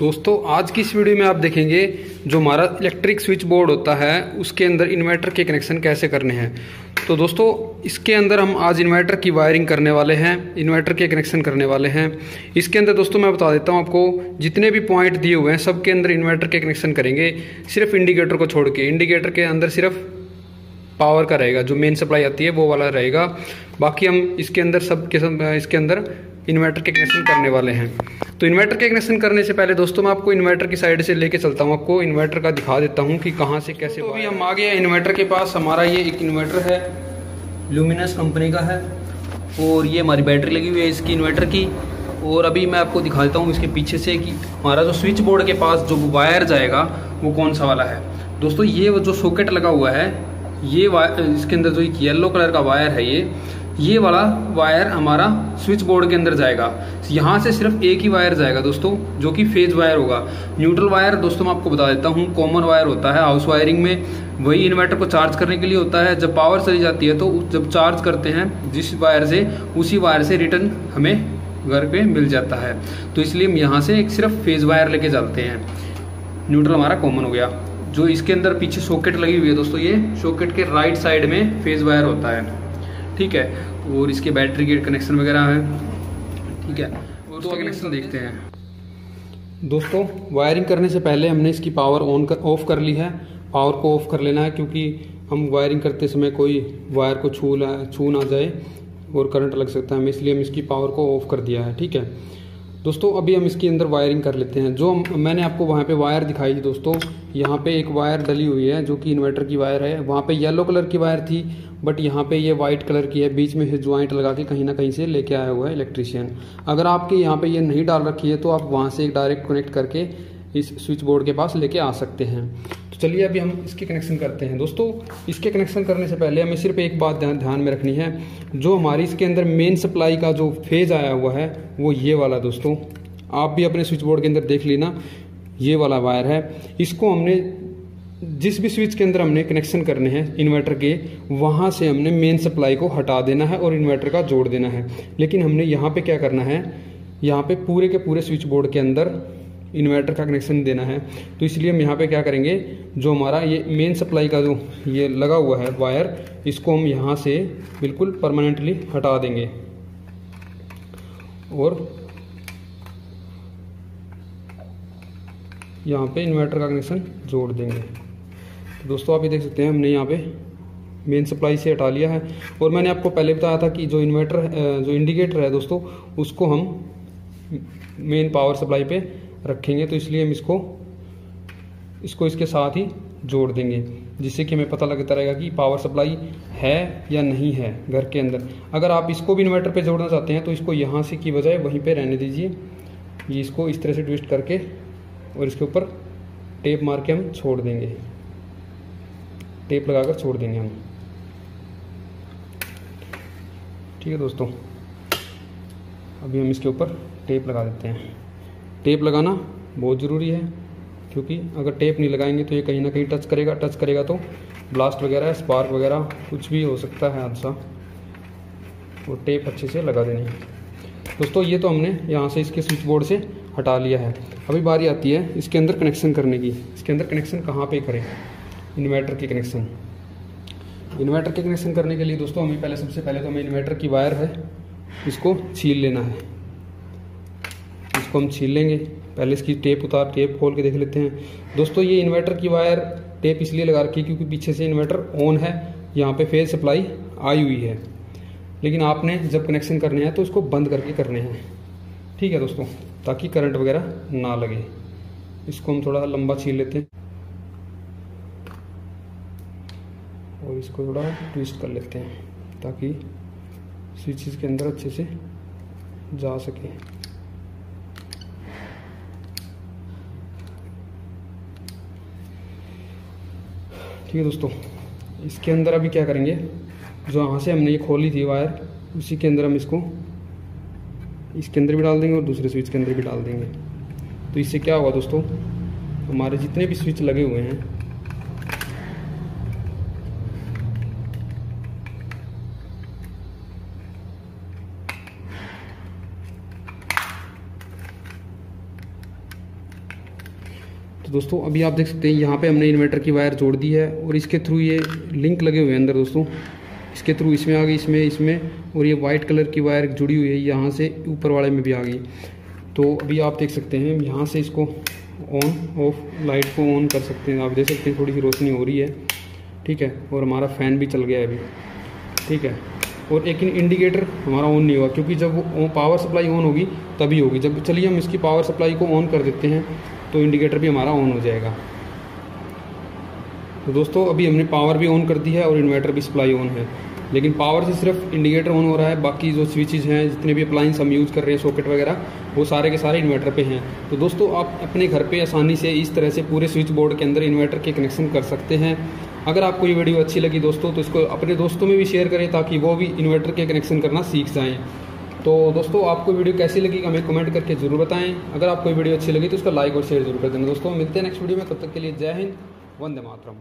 दोस्तों, आज की इस वीडियो में आप देखेंगे जो हमारा इलेक्ट्रिक स्विच बोर्ड होता है, उसके अंदर इन्वर्टर के कनेक्शन कैसे करने हैं। तो दोस्तों, इसके अंदर हम आज इन्वर्टर की वायरिंग करने वाले हैं इन्वर्टर के कनेक्शन करने वाले हैं। इसके अंदर दोस्तों, मैं बता देता हूँ आपको, जितने भी पॉइंट दिए हुए हैं, सबके अंदर इन्वर्टर के कनेक्शन करेंगे, सिर्फ़ इंडिकेटर को छोड़ के। इंडिकेटर के अंदर सिर्फ़ पावर का रहेगा, जो मेन सप्लाई आती है, वो वाला रहेगा। बाकी हम इसके अंदर सब के सब, इसके अंदर इन्वर्टर के कनेक्शन करने वाले हैं। तो इन्वर्टर के कनेक्शन करने से पहले दोस्तों मैं आपको इन्वर्टर की साइड से लेके चलता हूँ। आपको इन्वर्टर का दिखा देता हूँ कि कहाँ से कैसे तो अभी हम आ गए इन्वर्टर के पास हमारा ये एक इन्वर्टर है ल्यूमिनस कंपनी का है। और ये हमारी बैटरी लगी हुई है इसकी इन्वर्टर की। और अभी मैं आपको दिखा देता हूँ इसके पीछे से कि हमारा जो स्विच बोर्ड के पास जो वायर जाएगा वो कौन सा वाला है। दोस्तों ये जो सॉकेट लगा हुआ है ये इसके अंदर जो एक येलो कलर का वायर है ये ये वाला वायर हमारा स्विच बोर्ड के अंदर जाएगा। यहाँ से सिर्फ़ एक ही वायर जाएगा दोस्तों, जो कि फ़ेज़ वायर होगा। न्यूट्रल वायर दोस्तों मैं आपको बता देता हूँ, कॉमन वायर होता है हाउस वायरिंग में। वही इन्वर्टर को चार्ज करने के लिए होता है। जब पावर चली जाती है तो जब चार्ज करते हैं, जिस वायर से, उसी वायर से रिटर्न हमें घर पे मिल जाता है। तो इसलिए हम यहाँ से एक सिर्फ़ फ़ेज़ वायर लेके जाते हैं। न्यूट्रल हमारा कॉमन हो गया। जो इसके अंदर पीछे सॉकेट लगी हुई है दोस्तों, ये सॉकेट के राइट साइड में फ़ेज़ वायर होता है। ठीक है। और इसके बैटरी के कनेक्शन वगैरह है। ठीक है। और तो कनेक्शन देखते हैं। दोस्तों वायरिंग करने से पहले हमने इसकी पावर ऑन कर ऑफ़ कर ली है। पावर को ऑफ़ कर लेना है क्योंकि हम वायरिंग करते समय कोई वायर को छू छू ना जाए और करंट लग सकता है। इसलिए हम इसकी पावर को ऑफ़ कर दिया है। ठीक है। दोस्तों, अभी हम इसके अंदर वायरिंग कर लेते हैं। जो मैंने आपको वहाँ पे वायर दिखाई थी दोस्तों। यहाँ पे एक वायर डली हुई है, जो कि इन्वर्टर की वायर है। वहाँ पे येलो कलर की वायर थी बट यहाँ पे ये वाइट कलर की है। बीच में ज्वाइंट लगा के कहीं ना कहीं से लेके आया हुआ है इलेक्ट्रीशियन अगर आपके यहाँ पे ये नहीं डाल रखी है तो आप वहाँ से एक डायरेक्ट कनेक्ट करके इस स्विच बोर्ड के पास लेके आ सकते हैं। तो चलिए अभी हम इसके कनेक्शन करते हैं। दोस्तों, इसके कनेक्शन करने से पहले हमें सिर्फ़ एक बात ध्यान में रखनी है। जो हमारी इसके अंदर मेन सप्लाई का जो फ़ेज़ आया हुआ है, वो ये वाला दोस्तों। आप भी अपने स्विच बोर्ड के अंदर देख लेना, ये वाला वायर है। इसको हमने, जिस भी स्विच के अंदर हमने कनेक्शन करने हैं इन्वर्टर के, वहाँ से हमने मेन सप्लाई को हटा देना है और इन्वर्टर का जोड़ देना है। लेकिन हमने यहाँ पे क्या करना है? यहाँ पे पूरे के पूरे स्विच बोर्ड के अंदर इन्वर्टर का कनेक्शन देना है। तो इसलिए हम यहाँ पे क्या करेंगे, जो हमारा ये मेन सप्लाई का जो ये लगा हुआ है वायर इसको हम यहाँ से बिल्कुल परमानेंटली हटा देंगे। और यहाँ पे इन्वर्टर का कनेक्शन जोड़ देंगे। तो दोस्तों, आप ये देख सकते हैं, हमने यहाँ पे मेन सप्लाई से हटा लिया है। और मैंने आपको पहले बताया था कि जो इन्वर्टर जो इंडिकेटर है दोस्तों, उसको हम मेन पावर सप्लाई पे रखेंगे तो इसलिए हम इसको इसको इसके साथ ही जोड़ देंगे, जिससे कि हमें पता लगता रहेगा कि पावर सप्लाई है या नहीं है घर के अंदर। अगर आप इसको भी इन्वर्टर पे जोड़ना चाहते हैं तो इसको यहाँ से की बजाय वहीं पे रहने दीजिए। ये इसको इस तरह से ट्विस्ट करके और इसके ऊपर टेप मार के हम छोड़ देंगे। टेप लगाकर छोड़ देंगे हम। ठीक है दोस्तों, अभी हम इसके ऊपर टेप लगा देते हैं। टेप लगाना बहुत ज़रूरी है, क्योंकि अगर टेप नहीं लगाएँगे तो ये कहीं ना कहीं टच करेगा टच करेगा तो ब्लास्ट वगैरह, स्पार्क वगैरह कुछ भी हो सकता है हादसा। और टेप अच्छे से लगा देनी है। दोस्तों, ये तो हमने यहाँ से इसके स्विच बोर्ड से हटा लिया है। अभी बारी आती है इसके अंदर कनेक्शन करने की। इसके अंदर कनेक्शन कहाँ पे करें? इन्वर्टर के कनेक्शन। इन्वर्टर के कनेक्शन करने के लिए दोस्तों, हमें पहले, सबसे पहले तो हमें इन्वर्टर की वायर है, इसको छील लेना है। इसको हम छील लेंगे। पहले इसकी टेप उतार टेप खोल के देख लेते हैं। दोस्तों, ये इन्वर्टर की वायर टेप इसलिए लगा रखी है क्योंकि पीछे से इन्वर्टर ऑन है। यहाँ पे फ़ेज़ सप्लाई आई हुई है। लेकिन आपने जब कनेक्शन करने हैं तो इसको बंद करके करने हैं। ठीक है दोस्तों, ताकि करंट वगैरह ना लगे। इसको हम थोड़ा लंबा छील लेते हैं। और इसको थोड़ा ट्विस्ट कर लेते हैं, ताकि स्विचेस के अंदर अच्छे से जा सके। ठीक है दोस्तों, इसके अंदर अभी क्या करेंगे? जो यहाँ से हमने ये खोली थी वायर, उसी के अंदर हम इसको, इसके अंदर भी डाल देंगे और दूसरे स्विच के अंदर भी डाल देंगे। तो इससे क्या होगा दोस्तों, हमारे जितने भी स्विच लगे हुए हैं तो दोस्तों, अभी आप देख सकते हैं, यहाँ पे हमने इन्वर्टर की वायर जोड़ दी है और इसके थ्रू ये लिंक लगे हुए हैं अंदर दोस्तों। इसके थ्रू इसमें आ गई, इसमें इसमें, और ये वाइट कलर की वायर जुड़ी हुई है, यहाँ से ऊपर वाले में भी आ गई। तो अभी आप देख सकते हैं, यहाँ से इसको ऑन ऑफ़ लाइट को ऑन कर सकते हैं। आप देख सकते हैं थोड़ी सी रोशनी हो रही है, ठीक है? और हमारा फ़ैन भी चल गया है अभी, ठीक है? और एक इंडिकेटर हमारा ऑन नहीं हुआ, क्योंकि जब वो पावर सप्लाई ऑन होगी, तभी होगी। जब, चलिए हम इसकी पावर सप्लाई को ऑन कर देते हैं। तो इंडिकेटर भी हमारा ऑन हो जाएगा। तो दोस्तों, अभी हमने पावर भी ऑन कर दी है और इन्वर्टर भी सप्लाई ऑन है। लेकिन पावर से सिर्फ़ इंडिकेटर ऑन हो रहा है, बाकी जो स्विचेज हैं, जितने भी अप्लाइंस हम यूज़ कर रहे हैं सॉकेट वगैरह, वो सारे के सारे इन्वर्टर पे हैं। तो दोस्तों, आप अपने घर पे आसानी से इस तरह से पूरे स्विच बोर्ड के अंदर इन्वर्टर के कनेक्शन कर सकते हैं। अगर आपको ये वीडियो अच्छी लगी दोस्तों तो इसको अपने दोस्तों में भी शेयर करें ताकि वो भी इन्वर्टर के कनेक्शन करना सीख जाएँ। तो दोस्तों, आपको वीडियो कैसी लगी, हमें कमेंट करके ज़रूर बताएँ। अगर आपको वीडियो अच्छी लगी तो उसका लाइक और शेयर ज़रूर कर देना। दोस्तों, मिलते हैं नेक्स्ट वीडियो में, तब तक के लिए जय हिंद, वंदे मातरम।